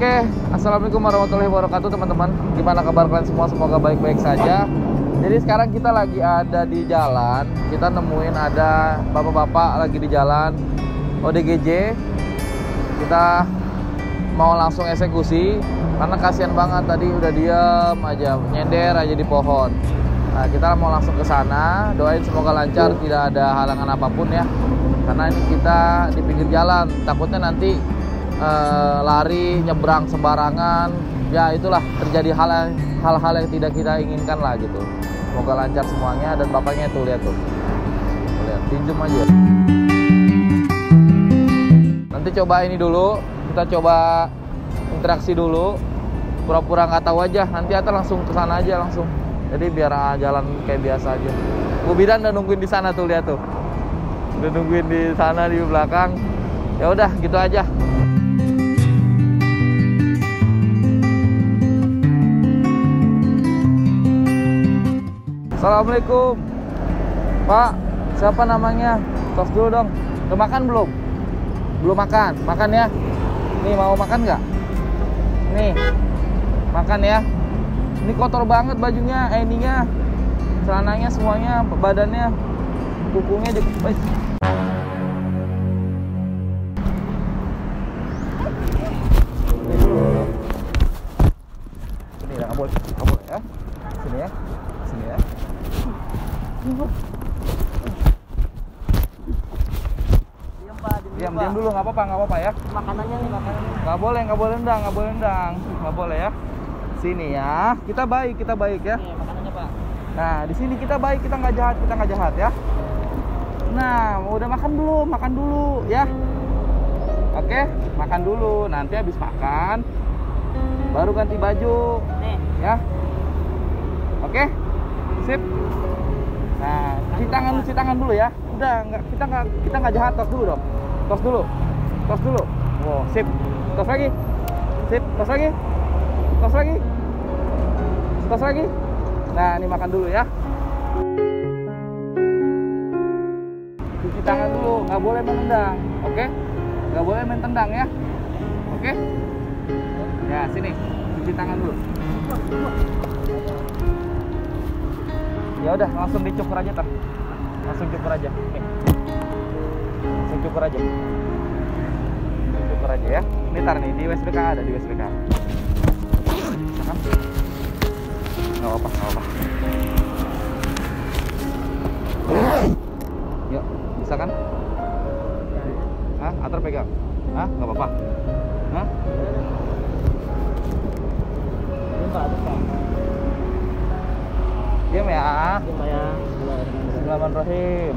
Oke, assalamualaikum warahmatullahi wabarakatuh teman-teman. Gimana kabar kalian semua? Semoga baik-baik saja. Jadi sekarang kita lagi ada di jalan. Kita nemuin ada bapak-bapak lagi di jalan ODGJ. Kita mau langsung eksekusi karena kasihan banget tadi udah diem aja nyender aja di pohon. Nah, kita mau langsung ke sana. Doain semoga lancar, tidak ada halangan apa pun ya. Karena ini kita di pinggir jalan. Takutnya nanti eh, lari nyebrang sembarangan. Ya itulah terjadi hal hal-hal yang tidak kita inginkan lah gitu. Semoga lancar semuanya dan bapaknya tuh lihat tuh. Lihat pinjem aja. Nanti coba ini dulu kita coba interaksi dulu. Pura-pura nggak tahu aja nanti Ata langsung ke sana aja langsung. Jadi biar ah, jalan kayak biasa aja. Bu Bidan udah nungguin di sana tuh lihat tuh. Udah nungguin di sana di belakang. Ya udah gitu aja Assalamualaikum. Pak siapa namanya? Tos dulu dong. Udah makan belum? Belum makan. Makan ya. Nih mau makan nggak? Nih makan ya. Ini kotor banget bajunya eh ininya celananya semuanya badannya kukunya juga dulu, nggak apa-apa, nggak apa-apa ya. Makanannya nih, makanannya. Nggak boleh, nggak boleh ndang, nggak boleh ndang, nggak boleh ya. Sini ya, kita baik, kita baik ya. Nih, makanannya Pak. Nah, di sini kita baik, kita nggak jahat, kita nggak jahat ya. Nah, udah makan belum? Makan dulu ya. Oke, makan dulu. Nanti habis makan, baru ganti baju Nih, ya. Oke, sip. Nah, cuci tangan, cuci tangan dulu ya. Udah, nggak kita nggak kita nggak jahat dulu dong. Tos dulu, tos dulu. Wow, sip. Tos lagi, sip. Tos lagi, tos lagi, tos lagi. Nah, ini makan dulu ya. Cuci tangan dulu, nggak boleh menendang, oke? Nggak boleh main tendang ya, oke? Ya, sini, cuci tangan dulu. Ya udah, langsung dicukur aja tar. Langsung cukur aja. Nih. Langsung cukur aja. Cukur aja ya. Ini tar nih di WSBK ada di WSBK. Nggak apa-apa, nggak apa-apa. Yuk, bisa kan? Hah? Atar pegang? Hah? Nggak apa-apa? Hah? diam ya. Diam ya. Bismillahirrahmanirrahim.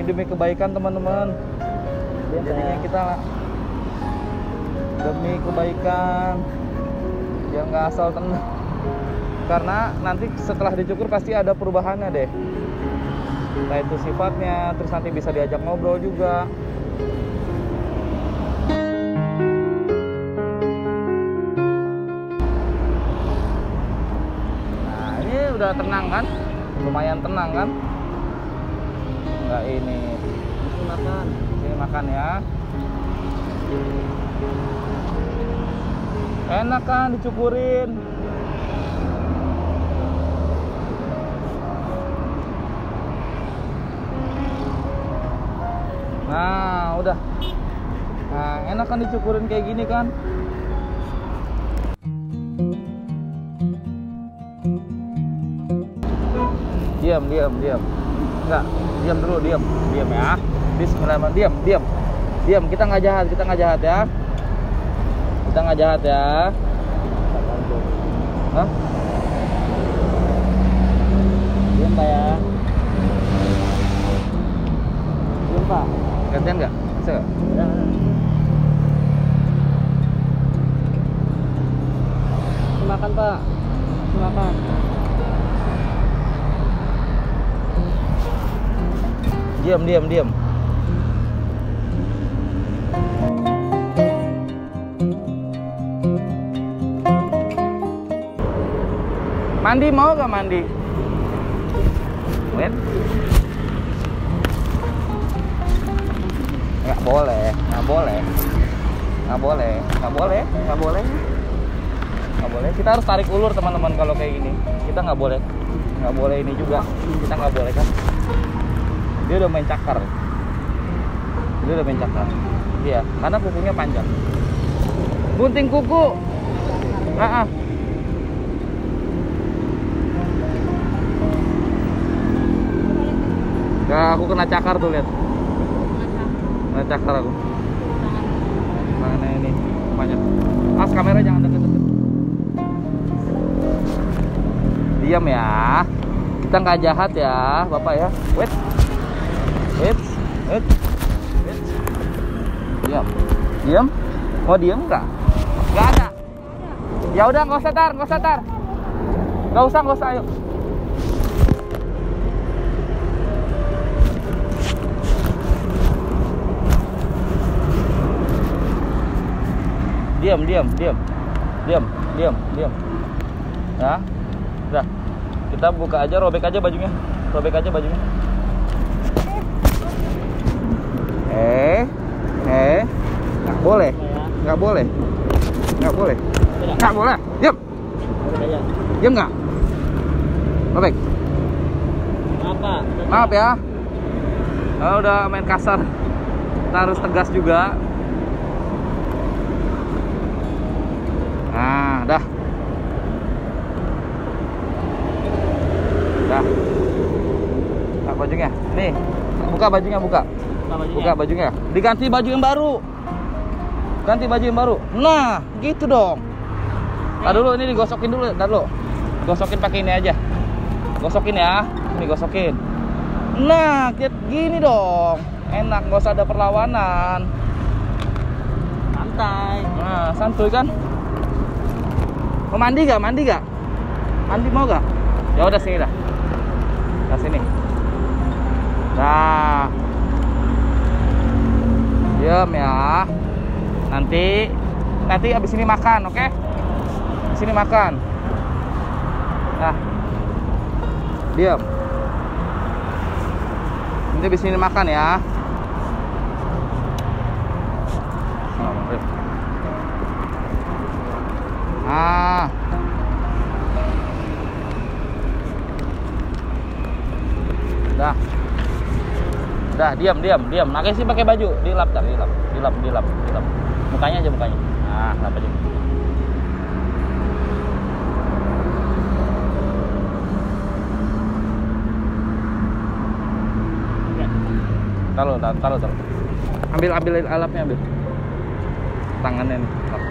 Ini demi kebaikan teman-teman. Jadinya ya. kita demi kebaikan yang nggak asal tenang. Karena nanti setelah dicukur pasti ada perubahannya deh. Entah itu sifatnya, terus nanti bisa diajak ngobrol juga. Nah ini udah tenang kan? Lumayan tenang kan? Enggak ini. Ini makan. Ini makan ya. Enak kan dicukurin. Nah, udah. Nah, enak kan dicukurin kayak gini kan? Diam, diam, diam. Enggak, diam dulu, diam. Diam ya. Bismillahirrahmanirrahim. Diam, diam. Diam, kita nggak jahat, kita nggak jahat ya. Kita nggak jahat ya. Hah? Diam Pak ya. Diam Pak. Gantian nggak? Bisa nggak? Ya. Makan Pak. Ini Diam, diam, diam. Mandi mau gak mandi? Wait. nggak boleh nggak boleh. Nggak boleh nggak boleh nggak boleh. Nggak boleh. Kita harus tarik ulur teman-teman kalau kayak gini. Kita nggak boleh. Nggak boleh ini juga. Kita nggak boleh kan dia udah main cakar dia udah main cakar iya karena kukunya panjang gunting kuku ah, ah. Nah, aku kena cakar tuh lihat. Kena cakar aku. Mana ini banyak. As kamera jangan deket-deket. Diam ya. Kita nggak jahat ya, Bapak ya. Wait. Wait. Wait. Wait. Diam. Diam. Mau diam nggak? Nggak ada. Ya udah nggak usah tar, nggak usah tar. Nggak usah, nggak usah ayo. diam diam diam diam diam diam ya udah kita buka aja robek aja bajunya robek aja bajunya eh eh nggak boleh. Nggak boleh. Nggak boleh. Nggak boleh. Diam. Diam nggak? Robek Maaf maaf ya. Kalau udah main kasar. Kita harus tegas juga. Nah dah. Dah. Nah, bajunya. Nih buka bajunya buka Buka bajunya. buka bajunya. Diganti baju yang baru. Ganti baju yang baru. Nah gitu dong. Tar dulu ini digosokin dulu tar dulu. Gosokin pakai ini aja. Gosokin ya ini gosokin. Nah kayak gini dong. Enak nggak usah ada perlawanan. Santai. nah santuy kan? Mau mandi gak mandi gak mandi mau gak ya udah sini dah. Ke sini. Nah diam ya nanti nanti abis ini makan oke abis ini makan nah diam nanti abis ini makan ya. Ah. Dah. Dah, diam, diam, diam. Pakai sih pakai baju, dilap dah, dilap, dilap, dilap, dilap. Mukanya aja mukanya. Ah, lap aja. Taruh, taruh, taruh. Ambil, ambil alatnya, ambil. Tangannya nih. lap.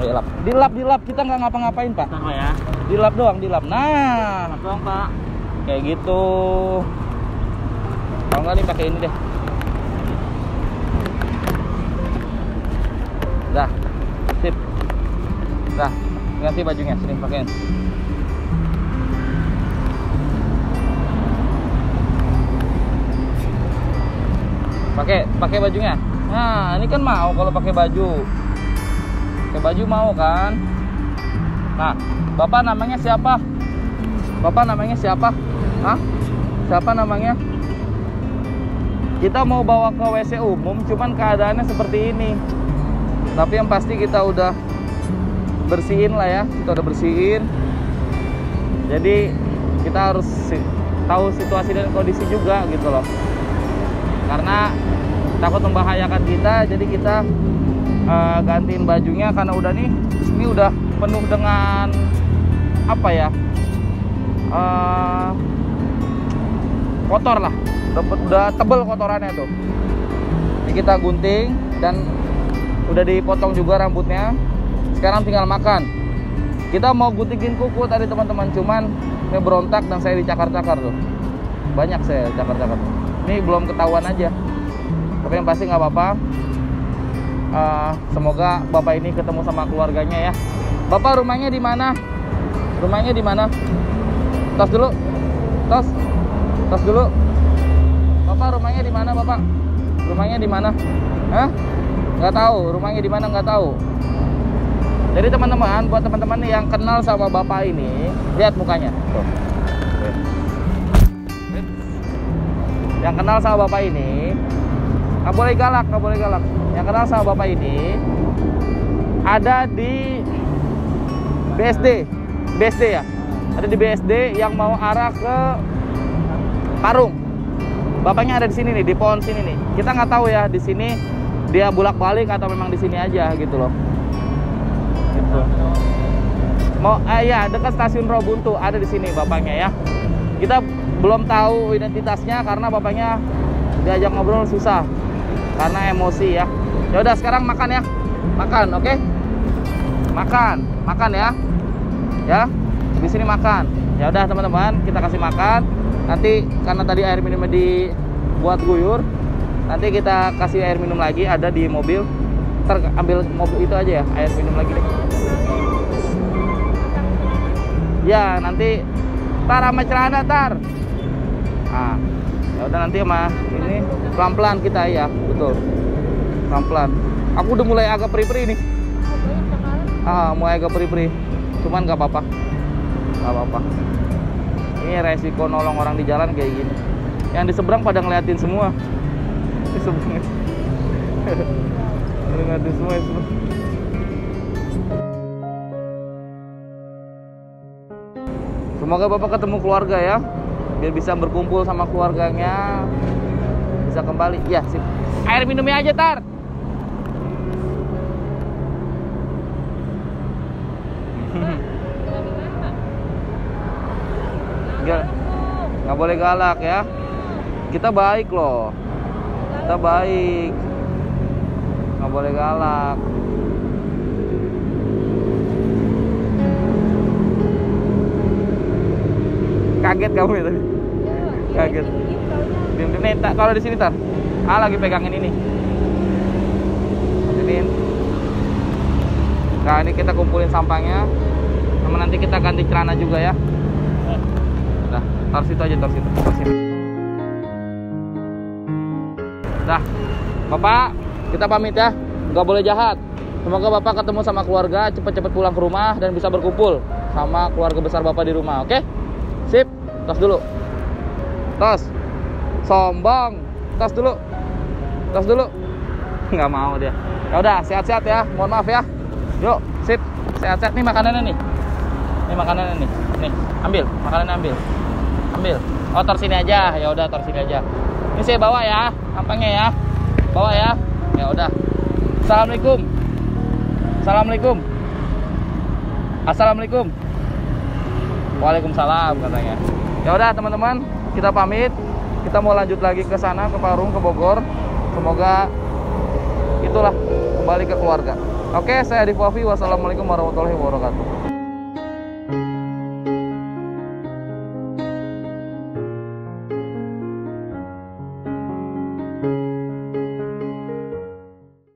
Ayo lap. Dilap, dilap. Kita nggak ngapa-ngapain, Pak. Sama ya. Dilap doang, dilap. Nah, Maaf doang pak. Kayak gitu. Kalau nggak nih pakai ini deh. Dah, sip. Dah, ganti bajunya sini pakein. Pakai, pakai bajunya. Nah, ini kan mau kalau pakai baju. Pakai baju mau kan? Nah, Bapak namanya siapa? Bapak namanya siapa? Hah? Siapa namanya? Kita mau bawa ke WC umum, cuman keadaannya seperti ini. Tapi yang pasti kita udah bersihin lah ya, kita udah bersihin. Jadi kita harus tahu situasi dan kondisi juga gitu loh. Karena takut membahayakan kita, jadi kita eh, gantiin bajunya karena udah nih, ini udah penuh dengan apa ya? eh, kotor lah. Udah, tebel kotorannya tuh. Ini kita gunting dan udah dipotong juga rambutnya. Sekarang tinggal makan. Kita mau guntingin kuku tadi teman-teman. Cuman ini berontak dan saya dicakar-cakar tuh. Banyak saya cakar-cakar ini belum ketahuan aja. Tapi yang pasti nggak apa-apa. Eh, semoga bapak ini ketemu sama keluarganya ya. Bapak rumahnya di mana? Rumahnya di mana? Tos dulu. Tos tos dulu. Bapak rumahnya di mana bapak? Rumahnya di mana? Hah? nggak tahu. Rumahnya di mana? Nggak tahu. Jadi teman-teman buat teman-teman yang kenal sama bapak ini lihat mukanya. Tuh. Yang kenal sama bapak ini nggak boleh galak nggak boleh galak. Yang kenal sama bapak ini ada di BSD BSD ya? Ada di BSD yang mau arah ke Parung. Bapaknya ada di sini nih di pohon sini nih. Kita nggak tahu ya di sini dia bolak balik atau memang di sini aja gitu loh. Gitu. Mau eh, ya dekat stasiun Robuntu ada di sini bapaknya ya. Kita belum tahu identitasnya karena bapaknya diajak ngobrol susah. Karena emosi ya. Ya udah sekarang makan ya. Makan oke? Makan makan ya. Ya di sini makan. Ya udah teman-teman kita kasih makan nanti karena tadi air minumnya dibuat guyur nanti kita kasih air minum lagi ada di mobil. Ntar ambil mobil itu aja ya air minum lagi deh. Ya nanti tar sama celana tar ah ya udah nanti sama ini pelan-pelan kita ya betul. Pelan-pelan. Aku udah mulai agak peri-peri nih ah mulai agak peri-peri cuman nggak apa-apa. Nggak apa-apa ini resiko nolong orang di jalan kayak gini. Yang di seberang pada ngeliatin semua. Di seberang. Ngeliatin semua seberang. semoga bapak ketemu keluarga ya. Biar bisa berkumpul sama keluarganya. Bisa kembali. Ya sip. Air minumnya aja tar boleh galak ya. Kita baik loh. Kita baik. Nggak boleh galak. Kaget kamu tadi? Kaget. Diam diam nih, kalau di sini tar. Ah lagi pegangin ini. Ini. Nah ini kita kumpulin sampahnya. Sama nanti kita ganti celana juga ya. Udah, taruh situ aja, taruh situ. Taruh. Dah, Bapak, kita pamit ya. Nggak boleh jahat. Semoga Bapak ketemu sama keluarga, cepet-cepet pulang ke rumah dan bisa berkumpul sama keluarga besar Bapak di rumah, oke? Sip, tos dulu. Tos. Sombong. Tos dulu. Tos dulu. Nggak mau dia. Ya udah, sehat-sehat ya. Mohon maaf ya. Yuk, sip. Sehat-sehat nih makanannya nih. Ini makanannya nih. Nih, ambil. Makanannya ambil. Ambil. Oh, taruh sini aja. Ya udah, taruh sini aja. Ini saya bawa ya, tampangnya ya. Bawa ya. Ya udah. Assalamualaikum. Assalamualaikum. Assalamualaikum. Waalaikumsalam katanya. Ya udah teman-teman, kita pamit. Kita mau lanjut lagi ke sana ke Parung ke Bogor. Semoga itulah kembali ke keluarga. Oke, saya Adi Wafi. Wassalamualaikum warahmatullahi wabarakatuh.